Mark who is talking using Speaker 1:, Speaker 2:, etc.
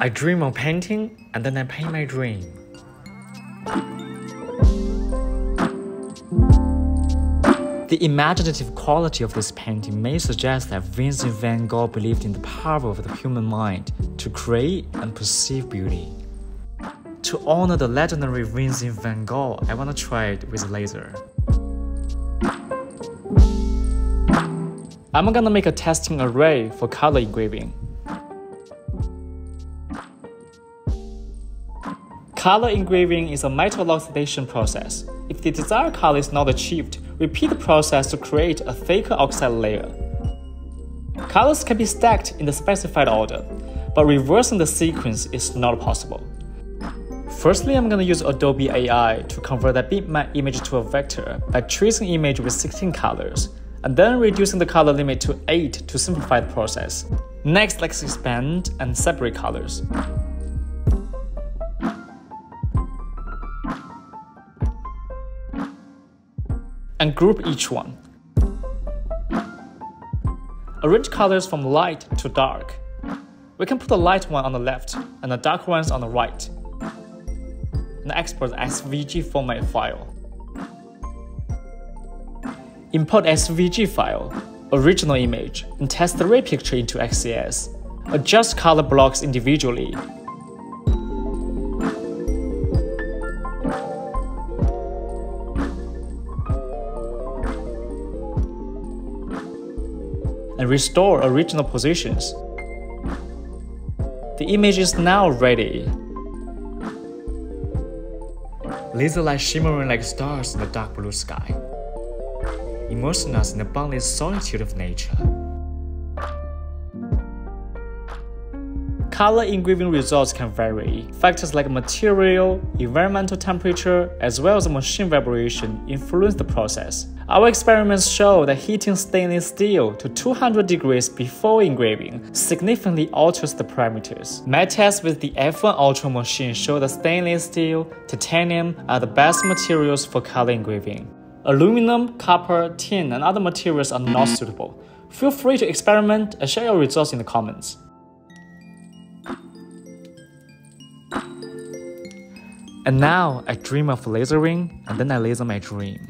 Speaker 1: I dream of painting and then I paint my dream. The imaginative quality of this painting may suggest that Vincent van Gogh believed in the power of the human mind to create and perceive beauty. To honor the legendary Vincent van Gogh, I want to try it with a laser. I'm gonna make a testing array for color engraving. Color engraving is a metal oxidation process. If the desired color is not achieved, repeat the process to create a thicker oxide layer. Colors can be stacked in the specified order, but reversing the sequence is not possible. Firstly, I'm going to use Adobe AI to convert a bitmap image to a vector by tracing image with 16 colors, and then reducing the color limit to 8 to simplify the process. Next, let's expand and separate colors. And group each one. Arrange colors from light to dark. We can put the light one on the left and the dark ones on the right. And export the SVG format file. Import SVG file, original image, and testing array picture into XCS. Adjust color blocks individually and restore original positions. The image is now ready. Laser light shimmering like stars in the dark blue sky, immersing us in the boundless solitude of nature. Color engraving results can vary. Factors like material, environmental temperature, as well as machine vibration influence the process. Our experiments show that heating stainless steel to 200 degrees before engraving significantly alters the parameters. My tests with the F1 Ultra machine show that stainless steel, titanium are the best materials for color engraving. Aluminum, copper, tin, and other materials are not suitable. Feel free to experiment and share your results in the comments. And now I dream of lasering, and then I laser my dream.